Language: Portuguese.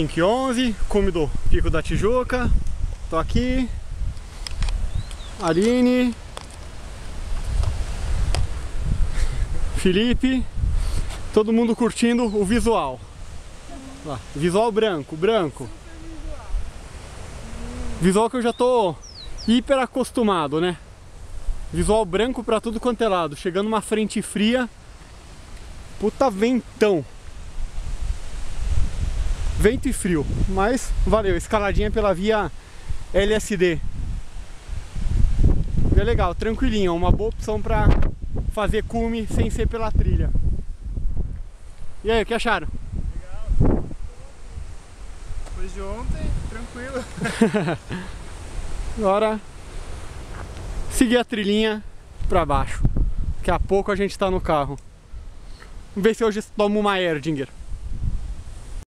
5 e 11, cume do Pico da Tijuca. Tô aqui. Aline. Felipe. Todo mundo curtindo o visual. Lá, visual branco, branco. Visual que eu já tô hiper acostumado, né? Visual branco pra tudo quanto é lado. Chegando uma frente fria. Puta ventão. Vento e frio. Mas valeu. Escaladinha pela via LSD. É legal, tranquilinho. Uma boa opção pra fazer cume sem ser pela trilha. E aí, o que acharam? Legal. Depois de ontem, tranquilo. Agora seguir a trilhinha pra baixo. Daqui a pouco a gente tá no carro. Vamos ver se hoje tomo uma Erdinger.